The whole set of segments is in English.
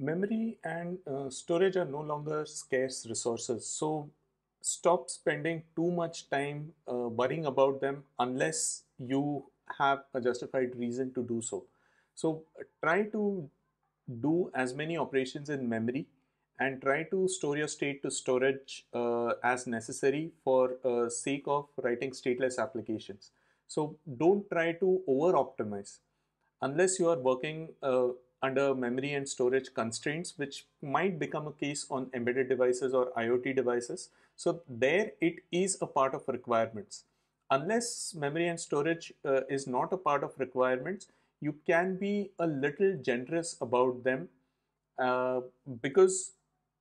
memory and uh, storage are no longer scarce resources. So stop spending too much time uh, worrying about them unless you have a justified reason to do so. So try to do as many operations in memory and try to store your state to storage uh, as necessary for uh, sake of writing stateless applications. So don't try to over optimize unless you are working uh, under memory and storage constraints, which might become a case on embedded devices or IoT devices. So there it is a part of requirements. Unless memory and storage uh, is not a part of requirements, you can be a little generous about them uh, because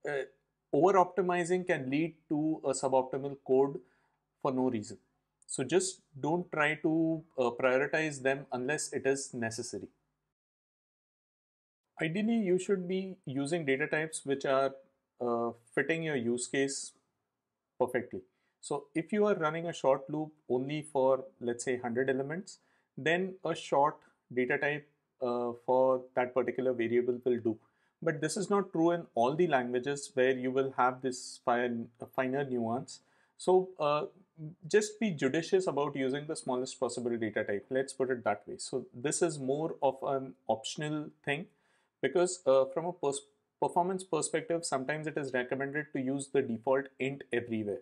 uh, over optimizing can lead to a suboptimal code for no reason. So just don't try to uh, prioritize them unless it is necessary. Ideally, you should be using data types which are uh, fitting your use case perfectly. So if you are running a short loop only for let's say 100 elements, then a short data type uh, for that particular variable will do. But this is not true in all the languages where you will have this fine, finer nuance. So uh, just be judicious about using the smallest possible data type. Let's put it that way. So this is more of an optional thing because uh, from a pers performance perspective, sometimes it is recommended to use the default int everywhere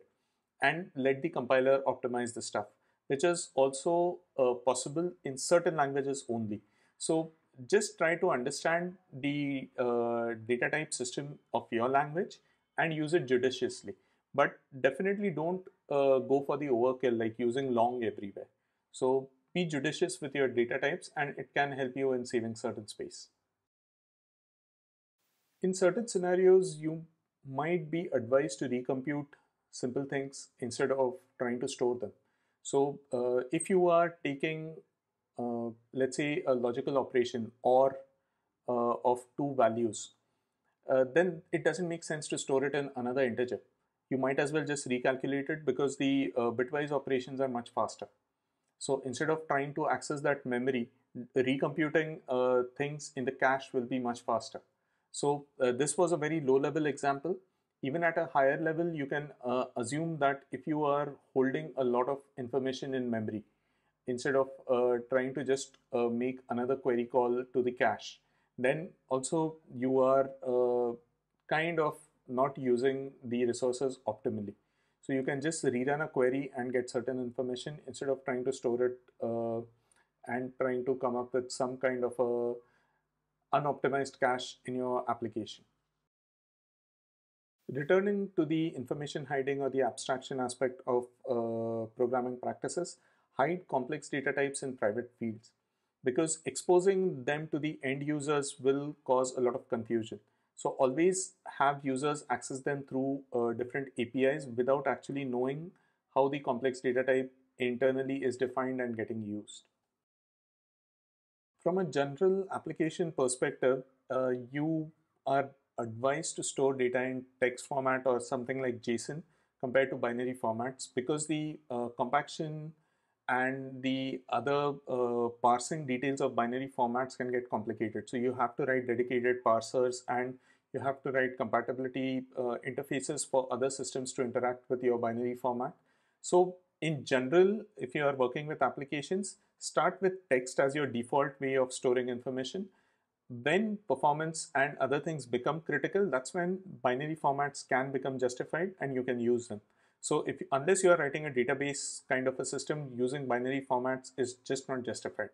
and let the compiler optimize the stuff, which is also uh, possible in certain languages only. So just try to understand the uh, data type system of your language and use it judiciously. But definitely don't uh, go for the overkill like using long everywhere. So be judicious with your data types and it can help you in saving certain space. In certain scenarios, you might be advised to recompute simple things instead of trying to store them. So uh, if you are taking, uh, let's say, a logical operation or uh, of two values, uh, then it doesn't make sense to store it in another integer. You might as well just recalculate it because the uh, bitwise operations are much faster. So instead of trying to access that memory, recomputing uh, things in the cache will be much faster. So uh, this was a very low level example. Even at a higher level, you can uh, assume that if you are holding a lot of information in memory, instead of uh, trying to just uh, make another query call to the cache, then also you are uh, kind of not using the resources optimally. So you can just rerun a query and get certain information instead of trying to store it uh, and trying to come up with some kind of a unoptimized cache in your application. Returning to the information hiding or the abstraction aspect of uh, programming practices, hide complex data types in private fields because exposing them to the end users will cause a lot of confusion. So always have users access them through uh, different APIs without actually knowing how the complex data type internally is defined and getting used. From a general application perspective, uh, you are advised to store data in text format or something like JSON compared to binary formats because the uh, compaction and the other uh, parsing details of binary formats can get complicated. So you have to write dedicated parsers and you have to write compatibility uh, interfaces for other systems to interact with your binary format. So in general, if you are working with applications, start with text as your default way of storing information. When performance and other things become critical, that's when binary formats can become justified and you can use them. So if unless you are writing a database kind of a system, using binary formats is just not justified.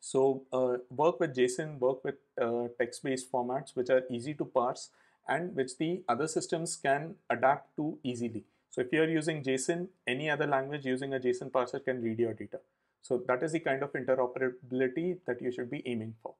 So uh, work with JSON, work with uh, text-based formats which are easy to parse and which the other systems can adapt to easily. So if you're using JSON, any other language using a JSON parser can read your data. So that is the kind of interoperability that you should be aiming for.